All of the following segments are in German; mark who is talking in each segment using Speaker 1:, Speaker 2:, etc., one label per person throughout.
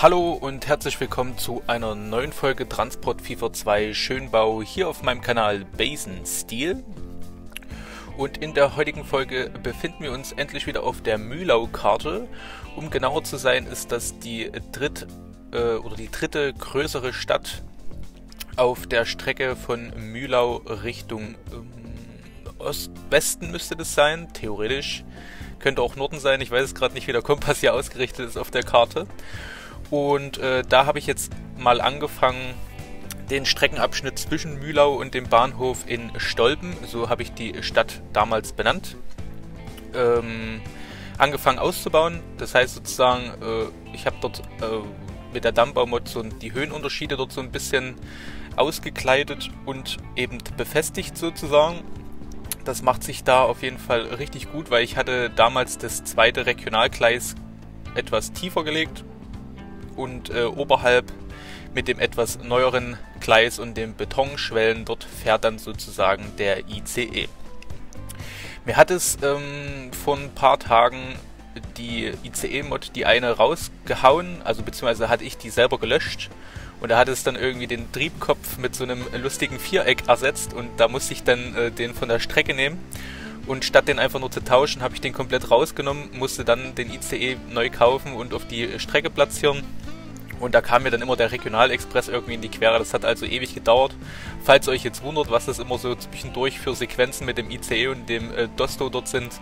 Speaker 1: Hallo und herzlich willkommen zu einer neuen Folge Transport FIFA 2 Schönbau hier auf meinem Kanal Basin Steel. Und in der heutigen Folge befinden wir uns endlich wieder auf der Mühlau-Karte. Um genauer zu sein, ist das die dritt, äh, oder die dritte größere Stadt auf der Strecke von Mühlau Richtung ähm, Ost-Westen müsste das sein, theoretisch. Könnte auch Norden sein, ich weiß es gerade nicht, wie der Kompass hier ausgerichtet ist auf der Karte. Und äh, da habe ich jetzt mal angefangen, den Streckenabschnitt zwischen Mühlau und dem Bahnhof in Stolpen, so habe ich die Stadt damals benannt, ähm, angefangen auszubauen. Das heißt sozusagen, äh, ich habe dort äh, mit der Dammbaumod so die Höhenunterschiede dort so ein bisschen ausgekleidet und eben befestigt sozusagen. Das macht sich da auf jeden Fall richtig gut, weil ich hatte damals das zweite Regionalgleis etwas tiefer gelegt und äh, oberhalb mit dem etwas neueren Gleis und den Betonschwellen. Dort fährt dann sozusagen der ICE. Mir hat es ähm, vor ein paar Tagen die ICE-Mod die eine rausgehauen, also beziehungsweise hatte ich die selber gelöscht. Und er hat es dann irgendwie den Triebkopf mit so einem lustigen Viereck ersetzt und da musste ich dann äh, den von der Strecke nehmen. Und statt den einfach nur zu tauschen, habe ich den komplett rausgenommen, musste dann den ICE neu kaufen und auf die Strecke platzieren und da kam mir dann immer der Regionalexpress irgendwie in die Quere. Das hat also ewig gedauert. Falls ihr euch jetzt wundert, was das immer so zwischendurch für Sequenzen mit dem ICE und dem äh, Dosto dort sind,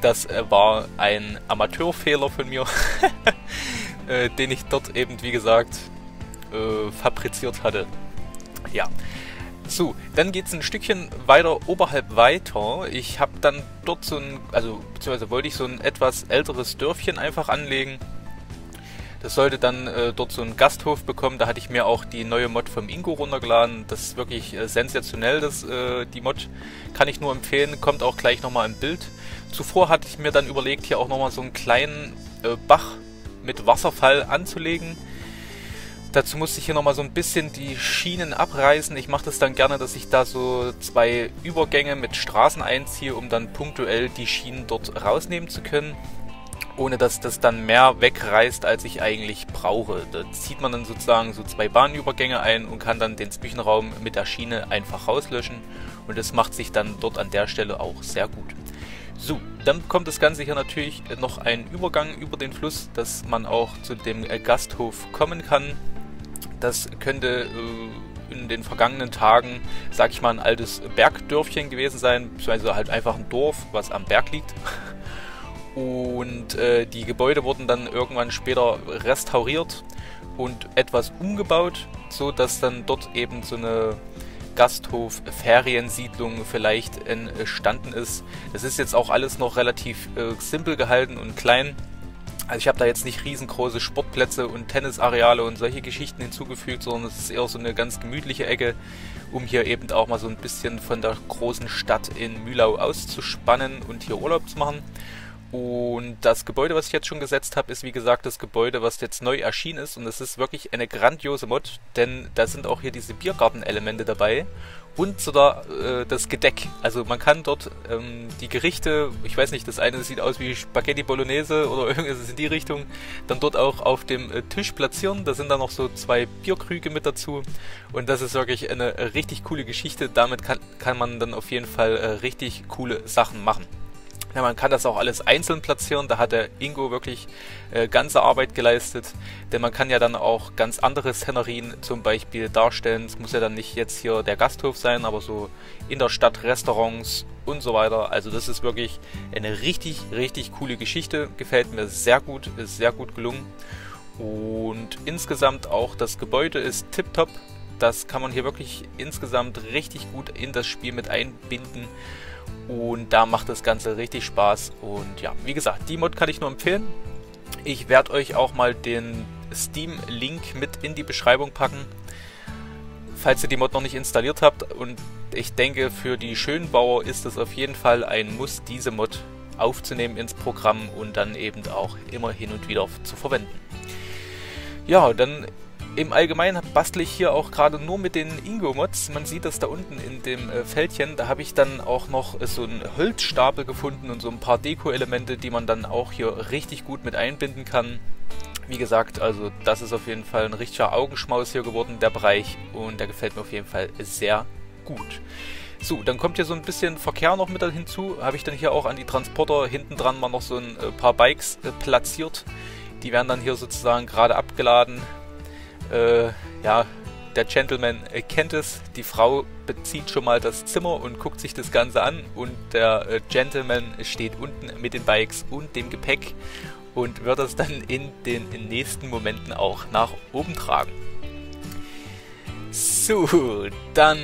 Speaker 1: das äh, war ein Amateurfehler von mir, äh, den ich dort eben, wie gesagt, äh, fabriziert hatte. Ja. So, dann geht es ein Stückchen weiter oberhalb weiter. Ich habe dann dort so ein, also beziehungsweise wollte ich so ein etwas älteres Dörfchen einfach anlegen das sollte dann äh, dort so einen Gasthof bekommen. Da hatte ich mir auch die neue Mod vom Ingo runtergeladen. Das ist wirklich äh, sensationell, das, äh, die Mod. Kann ich nur empfehlen, kommt auch gleich nochmal im Bild. Zuvor hatte ich mir dann überlegt, hier auch nochmal so einen kleinen äh, Bach mit Wasserfall anzulegen. Dazu musste ich hier nochmal so ein bisschen die Schienen abreißen. Ich mache das dann gerne, dass ich da so zwei Übergänge mit Straßen einziehe, um dann punktuell die Schienen dort rausnehmen zu können ohne dass das dann mehr wegreißt, als ich eigentlich brauche. Da zieht man dann sozusagen so zwei Bahnübergänge ein und kann dann den Zwischenraum mit der Schiene einfach rauslöschen und das macht sich dann dort an der Stelle auch sehr gut. So, dann kommt das Ganze hier natürlich noch ein Übergang über den Fluss, dass man auch zu dem Gasthof kommen kann. Das könnte äh, in den vergangenen Tagen, sag ich mal, ein altes Bergdörfchen gewesen sein, beziehungsweise halt einfach ein Dorf, was am Berg liegt. Und äh, die Gebäude wurden dann irgendwann später restauriert und etwas umgebaut, so dass dann dort eben so eine Gasthof-Feriensiedlung vielleicht entstanden ist. Das ist jetzt auch alles noch relativ äh, simpel gehalten und klein. Also ich habe da jetzt nicht riesengroße Sportplätze und Tennisareale und solche Geschichten hinzugefügt, sondern es ist eher so eine ganz gemütliche Ecke, um hier eben auch mal so ein bisschen von der großen Stadt in Mühlau auszuspannen und hier Urlaub zu machen. Und das Gebäude, was ich jetzt schon gesetzt habe, ist wie gesagt das Gebäude, was jetzt neu erschienen ist. Und es ist wirklich eine grandiose Mod, denn da sind auch hier diese Biergarten-Elemente dabei und sogar äh, das Gedeck. Also man kann dort ähm, die Gerichte, ich weiß nicht, das eine sieht aus wie Spaghetti Bolognese oder irgendwas in die Richtung, dann dort auch auf dem äh, Tisch platzieren. Da sind dann noch so zwei Bierkrüge mit dazu und das ist wirklich eine richtig coole Geschichte. Damit kann, kann man dann auf jeden Fall äh, richtig coole Sachen machen. Ja, man kann das auch alles einzeln platzieren, da hat der Ingo wirklich äh, ganze Arbeit geleistet, denn man kann ja dann auch ganz andere Szenerien zum Beispiel darstellen. Es muss ja dann nicht jetzt hier der Gasthof sein, aber so in der Stadt Restaurants und so weiter. Also das ist wirklich eine richtig, richtig coole Geschichte. Gefällt mir sehr gut, ist sehr gut gelungen. Und insgesamt auch das Gebäude ist tiptop. Das kann man hier wirklich insgesamt richtig gut in das Spiel mit einbinden. Und da macht das Ganze richtig Spaß. Und ja, wie gesagt, die Mod kann ich nur empfehlen. Ich werde euch auch mal den Steam-Link mit in die Beschreibung packen, falls ihr die Mod noch nicht installiert habt. Und ich denke, für die Schönbauer ist es auf jeden Fall ein Muss, diese Mod aufzunehmen ins Programm und dann eben auch immer hin und wieder zu verwenden. Ja, dann im Allgemeinen bastle ich hier auch gerade nur mit den Ingo-Mods. Man sieht das da unten in dem äh, Fältchen. Da habe ich dann auch noch äh, so einen Holzstapel gefunden und so ein paar Deko-Elemente, die man dann auch hier richtig gut mit einbinden kann. Wie gesagt, also das ist auf jeden Fall ein richtiger Augenschmaus hier geworden, der Bereich. Und der gefällt mir auf jeden Fall sehr gut. So, dann kommt hier so ein bisschen Verkehr noch mit hinzu. Habe ich dann hier auch an die Transporter hinten dran mal noch so ein äh, paar Bikes äh, platziert. Die werden dann hier sozusagen gerade abgeladen. Äh, ja, der Gentleman äh, kennt es. Die Frau bezieht schon mal das Zimmer und guckt sich das Ganze an. Und der äh, Gentleman steht unten mit den Bikes und dem Gepäck und wird das dann in den nächsten Momenten auch nach oben tragen. So, dann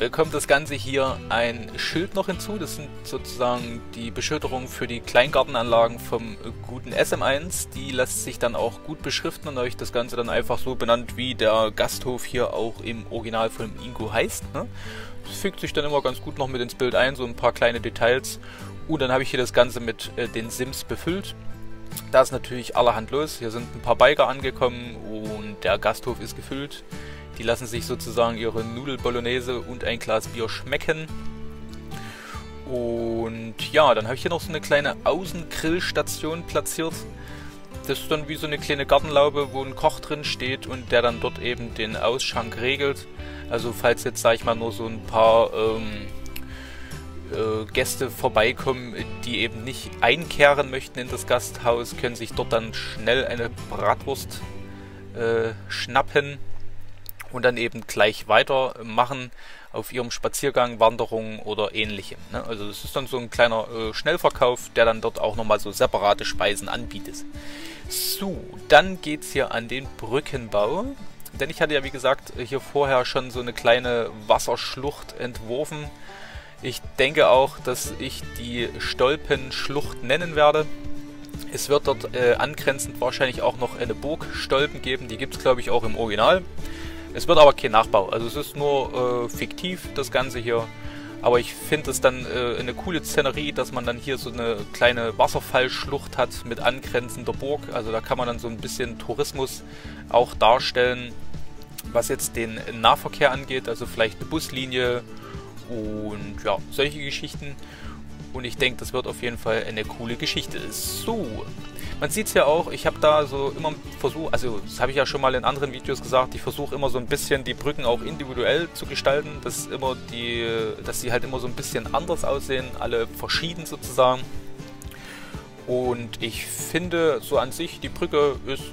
Speaker 1: bekommt das Ganze hier ein Schild noch hinzu. Das sind sozusagen die Beschilderungen für die Kleingartenanlagen vom guten SM1. Die lässt sich dann auch gut beschriften und euch das Ganze dann einfach so benannt, wie der Gasthof hier auch im Original von Ingo heißt. Ne? Das fügt sich dann immer ganz gut noch mit ins Bild ein, so ein paar kleine Details. Und dann habe ich hier das Ganze mit äh, den Sims befüllt. Da ist natürlich allerhand los. Hier sind ein paar Biker angekommen und der Gasthof ist gefüllt. Die lassen sich sozusagen ihre Nudelbolognese und ein Glas Bier schmecken. Und ja, dann habe ich hier noch so eine kleine Außengrillstation platziert. Das ist dann wie so eine kleine Gartenlaube, wo ein Koch drin steht und der dann dort eben den Ausschank regelt. Also falls jetzt, sag ich mal, nur so ein paar ähm, äh, Gäste vorbeikommen, die eben nicht einkehren möchten in das Gasthaus, können sich dort dann schnell eine Bratwurst äh, schnappen und dann eben gleich weitermachen auf ihrem Spaziergang, Wanderung oder ähnlichem. Ne? Also das ist dann so ein kleiner äh, Schnellverkauf, der dann dort auch nochmal so separate Speisen anbietet. So, dann geht es hier an den Brückenbau. Denn ich hatte ja wie gesagt hier vorher schon so eine kleine Wasserschlucht entworfen, ich denke auch, dass ich die Stolpenschlucht nennen werde. Es wird dort äh, angrenzend wahrscheinlich auch noch eine Burg Stolpen geben. Die gibt es, glaube ich, auch im Original. Es wird aber kein Nachbau. Also es ist nur äh, fiktiv, das Ganze hier. Aber ich finde es dann äh, eine coole Szenerie, dass man dann hier so eine kleine Wasserfallschlucht hat mit angrenzender Burg. Also da kann man dann so ein bisschen Tourismus auch darstellen, was jetzt den Nahverkehr angeht. Also vielleicht eine Buslinie und ja, solche Geschichten. Und ich denke, das wird auf jeden Fall eine coole Geschichte. So, man sieht es ja auch, ich habe da so immer versucht, also das habe ich ja schon mal in anderen Videos gesagt, ich versuche immer so ein bisschen die Brücken auch individuell zu gestalten, dass immer die, dass sie halt immer so ein bisschen anders aussehen, alle verschieden sozusagen. Und ich finde so an sich, die Brücke ist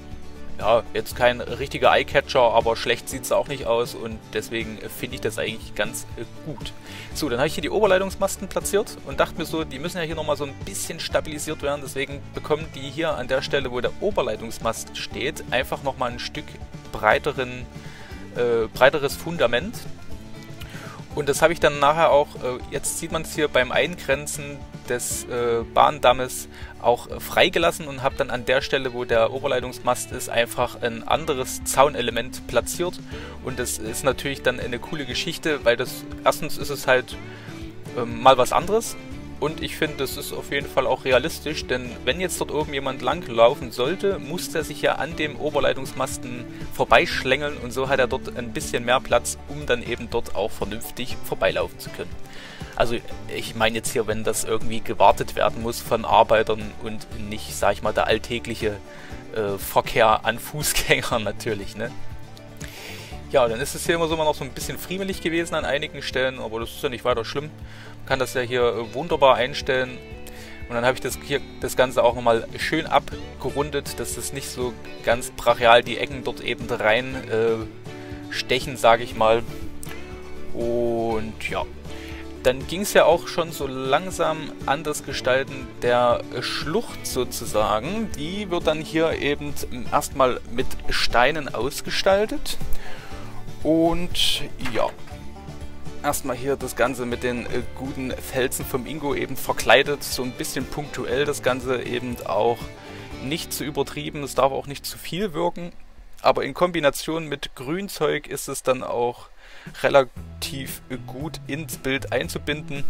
Speaker 1: ja, jetzt kein richtiger Eyecatcher, aber schlecht sieht es auch nicht aus und deswegen finde ich das eigentlich ganz äh, gut. So, dann habe ich hier die Oberleitungsmasten platziert und dachte mir so, die müssen ja hier nochmal so ein bisschen stabilisiert werden, deswegen bekommen die hier an der Stelle, wo der Oberleitungsmast steht, einfach nochmal ein Stück breiteren, äh, breiteres Fundament. Und das habe ich dann nachher auch, äh, jetzt sieht man es hier beim Eingrenzen des äh, Bahndammes auch freigelassen und habe dann an der Stelle, wo der Oberleitungsmast ist, einfach ein anderes Zaunelement platziert. Und das ist natürlich dann eine coole Geschichte, weil das erstens ist es halt ähm, mal was anderes. Und ich finde, das ist auf jeden Fall auch realistisch, denn wenn jetzt dort oben jemand langlaufen sollte, muss er sich ja an dem Oberleitungsmasten vorbeischlängeln und so hat er dort ein bisschen mehr Platz, um dann eben dort auch vernünftig vorbeilaufen zu können. Also ich meine jetzt hier, wenn das irgendwie gewartet werden muss von Arbeitern und nicht, sag ich mal, der alltägliche äh, Verkehr an Fußgängern natürlich, ne? Ja, dann ist es hier immer so mal noch so ein bisschen friemelig gewesen an einigen Stellen, aber das ist ja nicht weiter schlimm. Man kann das ja hier äh, wunderbar einstellen. Und dann habe ich das hier das Ganze auch nochmal schön abgerundet, dass das nicht so ganz brachial die Ecken dort eben rein äh, stechen, sage ich mal. Und ja, dann ging es ja auch schon so langsam an das Gestalten der Schlucht sozusagen. Die wird dann hier eben erstmal mit Steinen ausgestaltet. Und ja, erstmal hier das Ganze mit den äh, guten Felsen vom Ingo eben verkleidet, so ein bisschen punktuell das Ganze eben auch nicht zu übertrieben, es darf auch nicht zu viel wirken, aber in Kombination mit Grünzeug ist es dann auch relativ gut ins Bild einzubinden.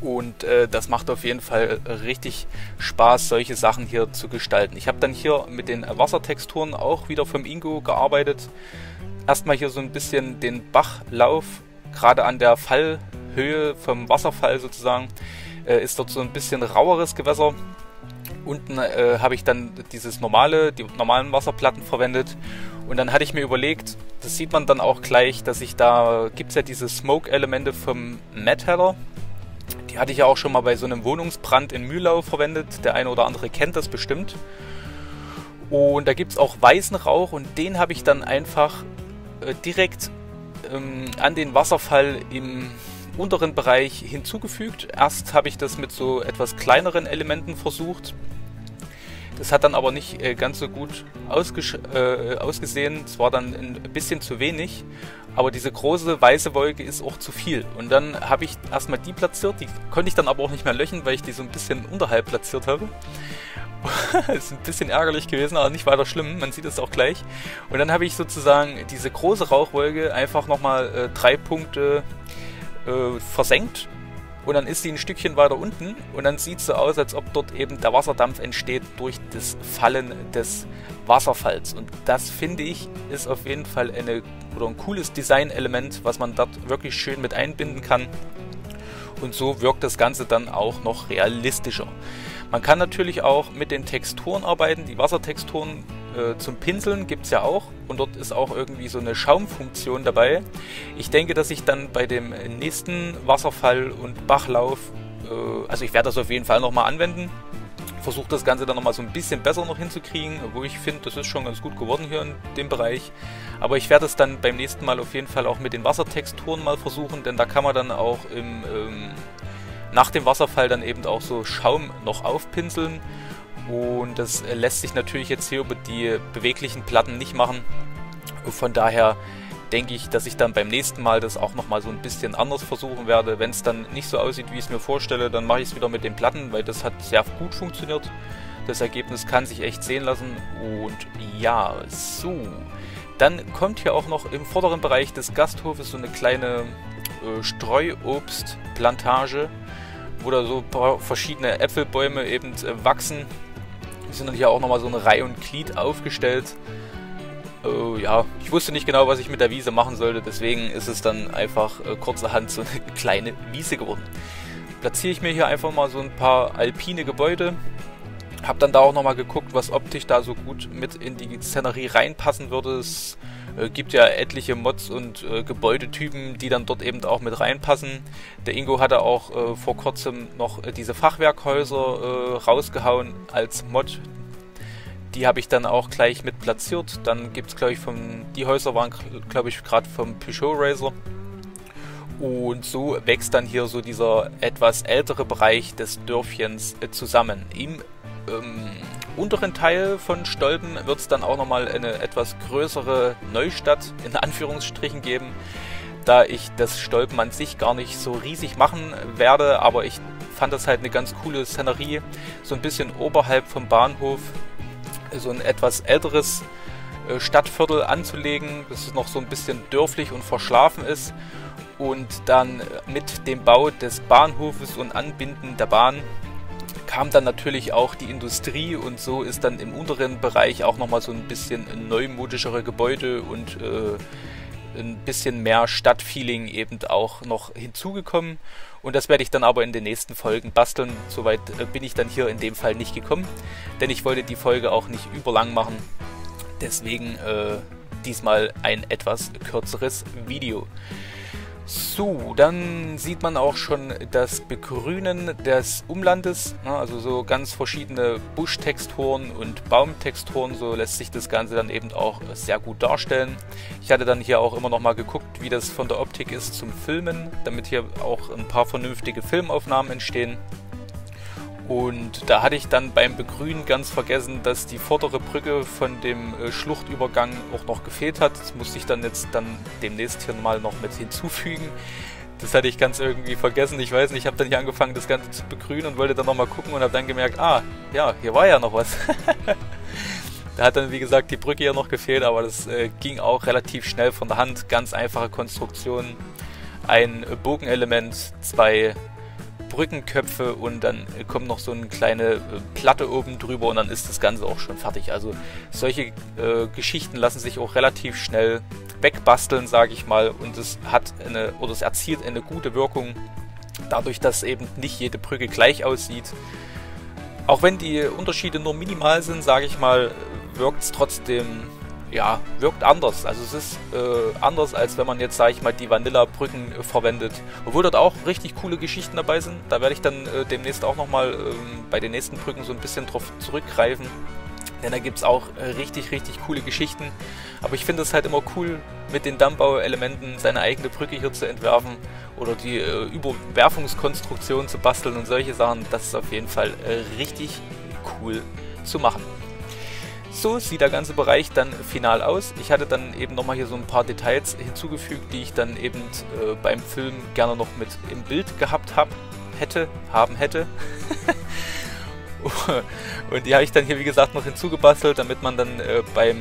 Speaker 1: Und äh, das macht auf jeden Fall richtig Spaß, solche Sachen hier zu gestalten. Ich habe dann hier mit den Wassertexturen auch wieder vom Ingo gearbeitet. Erstmal hier so ein bisschen den Bachlauf, gerade an der Fallhöhe vom Wasserfall sozusagen, äh, ist dort so ein bisschen raueres Gewässer. Unten äh, habe ich dann dieses normale, die normalen Wasserplatten verwendet. Und dann hatte ich mir überlegt, das sieht man dann auch gleich, dass ich da, gibt es ja diese Smoke-Elemente vom Mad Hatter. Die hatte ich ja auch schon mal bei so einem Wohnungsbrand in Mühlau verwendet. Der eine oder andere kennt das bestimmt. Und da gibt es auch weißen Rauch und den habe ich dann einfach äh, direkt ähm, an den Wasserfall im unteren Bereich hinzugefügt. Erst habe ich das mit so etwas kleineren Elementen versucht. Das hat dann aber nicht äh, ganz so gut äh, ausgesehen. Es war dann ein bisschen zu wenig. Aber diese große weiße Wolke ist auch zu viel. Und dann habe ich erstmal die platziert. Die konnte ich dann aber auch nicht mehr löchen, weil ich die so ein bisschen unterhalb platziert habe. ist ein bisschen ärgerlich gewesen, aber nicht weiter schlimm. Man sieht es auch gleich. Und dann habe ich sozusagen diese große Rauchwolke einfach nochmal äh, drei Punkte äh, versenkt. Und dann ist sie ein Stückchen weiter unten und dann sieht es so aus, als ob dort eben der Wasserdampf entsteht durch das Fallen des Wasserfalls. Und das finde ich ist auf jeden Fall eine, oder ein cooles Designelement, was man dort wirklich schön mit einbinden kann. Und so wirkt das Ganze dann auch noch realistischer. Man kann natürlich auch mit den Texturen arbeiten. Die Wassertexturen äh, zum Pinseln gibt es ja auch. Und dort ist auch irgendwie so eine Schaumfunktion dabei. Ich denke, dass ich dann bei dem nächsten Wasserfall und Bachlauf, äh, also ich werde das auf jeden Fall nochmal anwenden. Versuche das Ganze dann nochmal so ein bisschen besser noch hinzukriegen, wo ich finde, das ist schon ganz gut geworden hier in dem Bereich. Aber ich werde es dann beim nächsten Mal auf jeden Fall auch mit den Wassertexturen mal versuchen, denn da kann man dann auch im ähm, nach dem Wasserfall dann eben auch so Schaum noch aufpinseln. Und das lässt sich natürlich jetzt hier über die beweglichen Platten nicht machen. Von daher denke ich, dass ich dann beim nächsten Mal das auch nochmal so ein bisschen anders versuchen werde. Wenn es dann nicht so aussieht, wie ich es mir vorstelle, dann mache ich es wieder mit den Platten, weil das hat sehr gut funktioniert. Das Ergebnis kann sich echt sehen lassen. Und ja, so. Dann kommt hier auch noch im vorderen Bereich des Gasthofes so eine kleine äh, Streuobstplantage wo da so ein paar verschiedene Äpfelbäume eben äh, wachsen. Die sind dann hier auch nochmal so eine Reihe und Glied aufgestellt. Äh, ja, ich wusste nicht genau, was ich mit der Wiese machen sollte, deswegen ist es dann einfach äh, kurzerhand so eine kleine Wiese geworden. Platziere ich mir hier einfach mal so ein paar alpine Gebäude. Hab dann da auch nochmal geguckt, was optisch da so gut mit in die Szenerie reinpassen würde. Es äh, gibt ja etliche Mods und äh, Gebäudetypen, die dann dort eben auch mit reinpassen. Der Ingo hatte auch äh, vor kurzem noch äh, diese Fachwerkhäuser äh, rausgehauen als Mod. Die habe ich dann auch gleich mit platziert. Dann gibt es, glaube ich, vom, die Häuser waren, glaube ich, gerade vom Peugeot Racer. Und so wächst dann hier so dieser etwas ältere Bereich des Dörfchens zusammen. Im ähm, unteren Teil von Stolpen wird es dann auch nochmal eine etwas größere Neustadt in Anführungsstrichen geben, da ich das Stolpen an sich gar nicht so riesig machen werde, aber ich fand das halt eine ganz coole Szenerie, so ein bisschen oberhalb vom Bahnhof, so ein etwas älteres äh, Stadtviertel anzulegen, dass es noch so ein bisschen dörflich und verschlafen ist und dann mit dem Bau des Bahnhofes und Anbinden der Bahn kam dann natürlich auch die Industrie und so ist dann im unteren Bereich auch nochmal so ein bisschen neumodischere Gebäude und äh, ein bisschen mehr Stadtfeeling eben auch noch hinzugekommen. Und das werde ich dann aber in den nächsten Folgen basteln. Soweit äh, bin ich dann hier in dem Fall nicht gekommen, denn ich wollte die Folge auch nicht überlang machen. Deswegen äh, diesmal ein etwas kürzeres Video. So, dann sieht man auch schon das Begrünen des Umlandes, ne, also so ganz verschiedene Buschtexturen und Baumtexturen, so lässt sich das Ganze dann eben auch sehr gut darstellen. Ich hatte dann hier auch immer noch mal geguckt, wie das von der Optik ist zum Filmen, damit hier auch ein paar vernünftige Filmaufnahmen entstehen. Und da hatte ich dann beim Begrünen ganz vergessen, dass die vordere Brücke von dem äh, Schluchtübergang auch noch gefehlt hat. Das musste ich dann jetzt dann demnächst hier mal noch mit hinzufügen. Das hatte ich ganz irgendwie vergessen. Ich weiß nicht, ich habe dann hier angefangen, das Ganze zu begrünen und wollte dann nochmal gucken und habe dann gemerkt, ah, ja, hier war ja noch was. da hat dann, wie gesagt, die Brücke ja noch gefehlt, aber das äh, ging auch relativ schnell von der Hand. Ganz einfache Konstruktion. Ein Bogenelement, zwei Brückenköpfe und dann kommt noch so eine kleine äh, Platte oben drüber und dann ist das Ganze auch schon fertig. Also solche äh, Geschichten lassen sich auch relativ schnell wegbasteln, sage ich mal, und es hat eine oder es erzielt eine gute Wirkung, dadurch, dass eben nicht jede Brücke gleich aussieht. Auch wenn die Unterschiede nur minimal sind, sage ich mal, wirkt es trotzdem, ja, wirkt anders. Also es ist äh, anders, als wenn man jetzt, sage ich mal, die Vanilla-Brücken äh, verwendet. Obwohl dort auch richtig coole Geschichten dabei sind. Da werde ich dann äh, demnächst auch nochmal ähm, bei den nächsten Brücken so ein bisschen drauf zurückgreifen. Denn da gibt es auch äh, richtig, richtig coole Geschichten. Aber ich finde es halt immer cool, mit den Dammbauelementen seine eigene Brücke hier zu entwerfen oder die äh, Überwerfungskonstruktion zu basteln und solche Sachen. Das ist auf jeden Fall äh, richtig cool zu machen. So sieht der ganze Bereich dann final aus. Ich hatte dann eben nochmal hier so ein paar Details hinzugefügt, die ich dann eben äh, beim Film gerne noch mit im Bild gehabt habe, hätte, haben hätte. und die habe ich dann hier wie gesagt noch hinzugebastelt, damit man dann äh, beim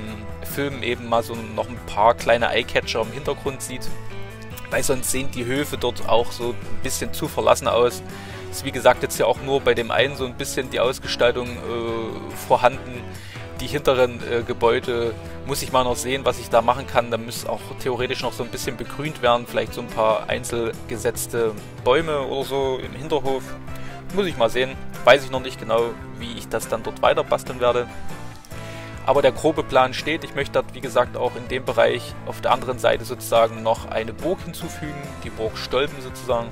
Speaker 1: Film eben mal so noch ein paar kleine Eyecatcher im Hintergrund sieht. Weil sonst sehen die Höfe dort auch so ein bisschen zu verlassen aus. Ist wie gesagt jetzt ja auch nur bei dem einen so ein bisschen die Ausgestaltung äh, vorhanden. Die hinteren äh, Gebäude muss ich mal noch sehen, was ich da machen kann. Da müsste auch theoretisch noch so ein bisschen begrünt werden. Vielleicht so ein paar einzelgesetzte Bäume oder so im Hinterhof. Muss ich mal sehen. Weiß ich noch nicht genau, wie ich das dann dort weiter basteln werde. Aber der grobe Plan steht. Ich möchte dort, wie gesagt, auch in dem Bereich auf der anderen Seite sozusagen noch eine Burg hinzufügen, die Burg Stolpen sozusagen.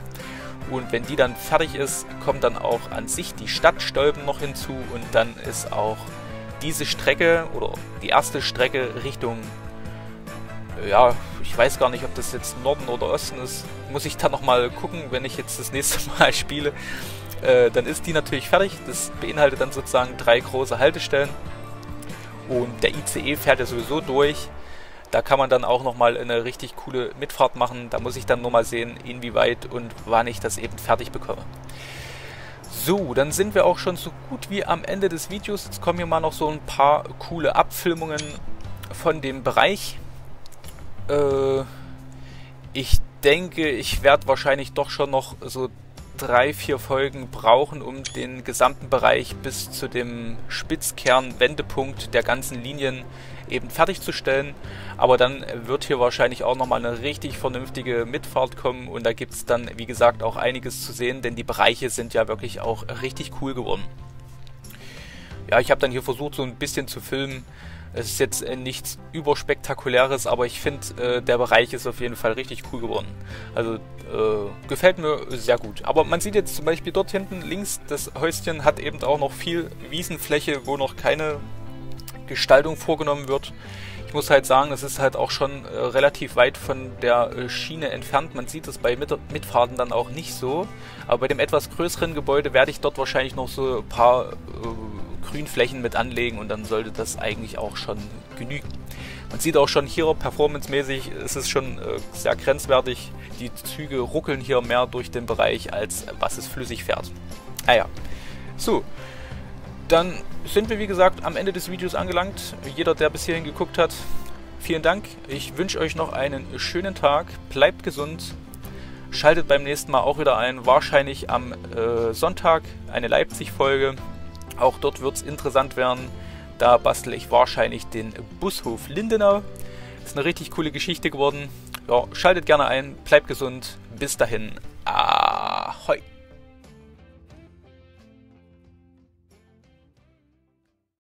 Speaker 1: Und wenn die dann fertig ist, kommt dann auch an sich die Stadt Stolpen noch hinzu und dann ist auch diese Strecke oder die erste Strecke Richtung, ja, ich weiß gar nicht, ob das jetzt Norden oder Osten ist, muss ich dann nochmal gucken, wenn ich jetzt das nächste Mal spiele. Äh, dann ist die natürlich fertig. Das beinhaltet dann sozusagen drei große Haltestellen und der ICE fährt ja sowieso durch. Da kann man dann auch nochmal eine richtig coole Mitfahrt machen. Da muss ich dann nur mal sehen, inwieweit und wann ich das eben fertig bekomme. So, dann sind wir auch schon so gut wie am Ende des Videos. Jetzt kommen hier mal noch so ein paar coole Abfilmungen von dem Bereich. Äh, ich denke, ich werde wahrscheinlich doch schon noch so drei, vier Folgen brauchen, um den gesamten Bereich bis zu dem Spitzkern-Wendepunkt der ganzen Linien eben fertigzustellen. Aber dann wird hier wahrscheinlich auch nochmal eine richtig vernünftige Mitfahrt kommen und da gibt es dann, wie gesagt, auch einiges zu sehen, denn die Bereiche sind ja wirklich auch richtig cool geworden. Ja, ich habe dann hier versucht, so ein bisschen zu filmen, es ist jetzt äh, nichts überspektakuläres, aber ich finde, äh, der Bereich ist auf jeden Fall richtig cool geworden. Also äh, gefällt mir sehr gut. Aber man sieht jetzt zum Beispiel dort hinten links, das Häuschen hat eben auch noch viel Wiesenfläche, wo noch keine Gestaltung vorgenommen wird. Ich muss halt sagen, das ist halt auch schon äh, relativ weit von der äh, Schiene entfernt. Man sieht es bei Mit Mitfahrten dann auch nicht so. Aber bei dem etwas größeren Gebäude werde ich dort wahrscheinlich noch so ein paar äh, Grünflächen mit anlegen und dann sollte das eigentlich auch schon genügen. Man sieht auch schon hier performancemäßig ist es schon äh, sehr grenzwertig. Die Züge ruckeln hier mehr durch den Bereich, als was es flüssig fährt. Ah. So. Dann sind wir wie gesagt am Ende des Videos angelangt. Jeder, der bis hierhin geguckt hat, vielen Dank. Ich wünsche euch noch einen schönen Tag. Bleibt gesund. Schaltet beim nächsten Mal auch wieder ein. Wahrscheinlich am äh, Sonntag eine Leipzig-Folge. Auch dort wird es interessant werden. Da bastel ich wahrscheinlich den Bushof Lindenau. Ist eine richtig coole Geschichte geworden. Ja, schaltet gerne ein, bleibt gesund. Bis dahin.